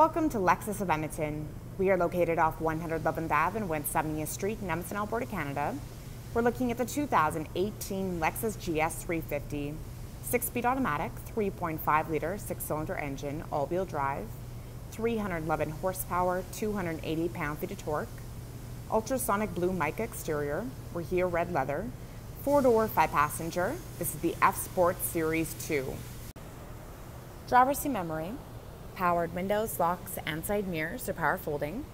Welcome to Lexus of Edmonton. We are located off 111th Ave and West 70th Street in Edmonton, Alberta, Canada. We're looking at the 2018 Lexus GS 350. Six speed automatic, 3.5 liter, six cylinder engine, all wheel drive, 311 horsepower, 280 pound feet of torque, ultrasonic blue mica exterior, Rioja red leather, four door, five passenger. This is the F Sport Series 2. Driver seat memory, powered windows, locks, and side mirrors are power folding.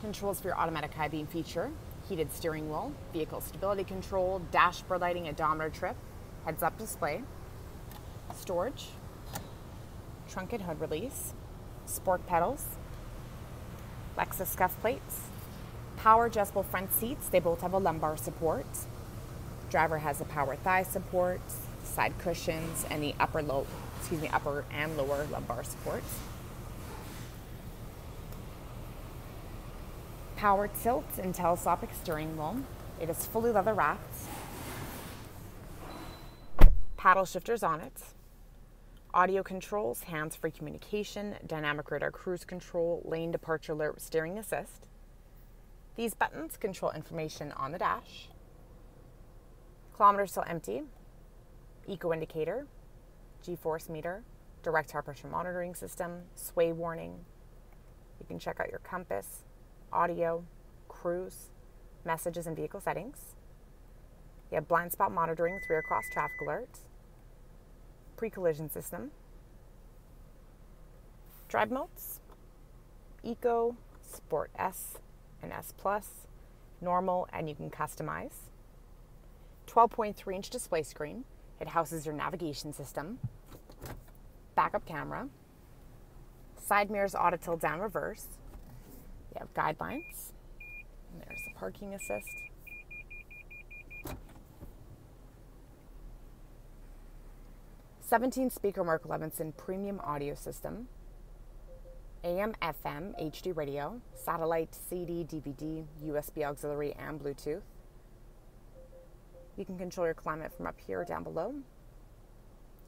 Controls for your automatic high beam feature, heated steering wheel, vehicle stability control, dashboard lighting, odometer trip, heads up display, storage, trunk and hood release, sport pedals, Lexus scuff plates, power adjustable front seats. They both have a lumbar support. Driver has a power thigh support, side cushions, and the upper low, excuse me, upper and lower lumbar supports. Power tilt and telescopic steering wheel. It is fully leather wrapped. Paddle shifters on it. Audio controls, hands-free communication, dynamic radar cruise control, lane departure alert, steering assist. These buttons control information on the dash. Kilometer still empty. Eco indicator, G-force meter, direct pressure monitoring system, sway warning. You can check out your compass, audio, cruise, messages and vehicle settings. You have blind spot monitoring rear cross traffic alert, pre-collision system, drive modes, Eco, Sport S and S Plus, normal, and you can customize. 12.3 inch display screen. It houses your navigation system, backup camera, side mirrors auto tilt down reverse, you have guidelines. And there's the parking assist. Seventeen speaker Mark Levinson premium audio system. AM, FM, HD radio, satellite, CD, DVD, USB auxiliary, and Bluetooth. You can control your climate from up here or down below.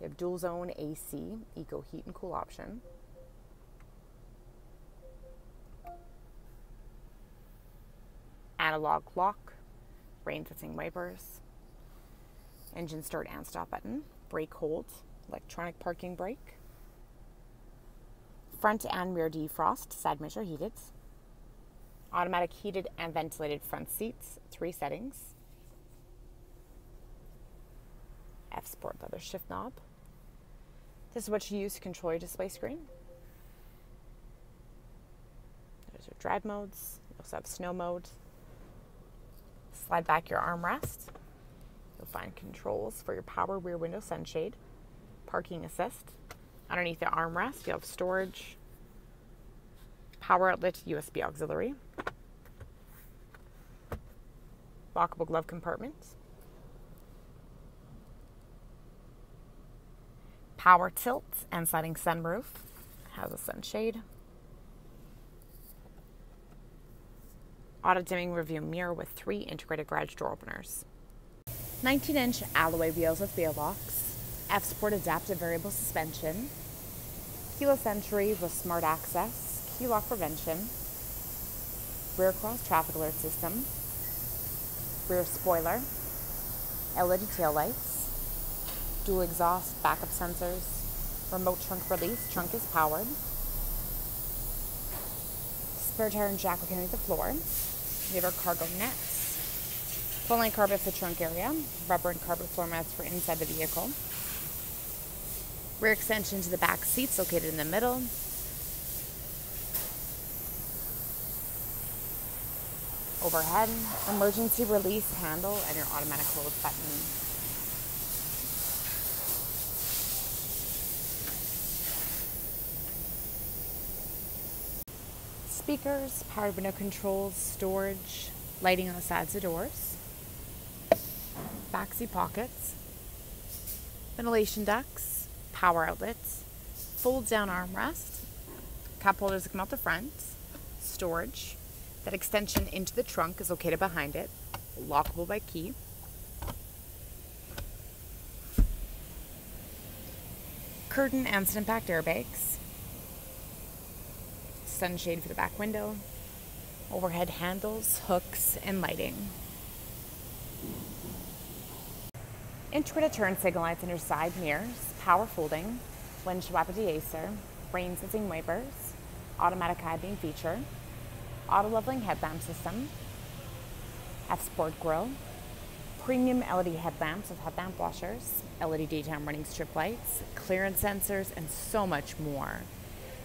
You have dual zone AC, eco heat and cool option. analog lock, rain sensing wipers, engine start and stop button, brake hold, electronic parking brake, front and rear defrost, side are heated, automatic heated and ventilated front seats, three settings, F Sport leather shift knob. This is what you use to control your display screen. There's your drive modes. You also have snow mode, Slide back your armrest. You'll find controls for your power rear window sunshade, parking assist. Underneath the armrest, you have storage, power outlet, USB auxiliary, lockable glove compartment, power tilt and sliding sunroof, has a sunshade. auto dimming rearview mirror with three integrated garage door openers. 19 inch alloy wheels with wheel locks, F Sport adaptive variable suspension, keyless entry with smart access, key lock prevention, rear cross traffic alert system, rear spoiler, LED tail lights, dual exhaust backup sensors, remote trunk release, trunk is powered, spare tire and jack located at the floor, we have our cargo nets, full line carpet for trunk area, rubber and carpet floor mats for inside the vehicle, rear extension to the back seats located in the middle, overhead, emergency release handle, and your automatic close button. Speakers, power window controls, storage, lighting on the sides of doors, backseat pockets, ventilation ducts, power outlets, fold down armrest, cup holders that come out the front, storage. That extension into the trunk is located behind it, lockable by key. curtain and sun impact airbags, sunshade for the back window, overhead handles, hooks, and lighting. Integrated turn signal lights on your side mirrors, power folding, windshield wiper deicer, rain sensing wipers, automatic high beam feature, auto leveling headlamp system, F Sport Grill, premium LED headlamps with headlamp washers, LED daytime running strip lights, clearance sensors, and so much more.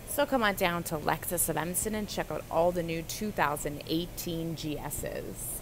So come on down to Lexus of Edmonton and check out all the new 2018 GSs.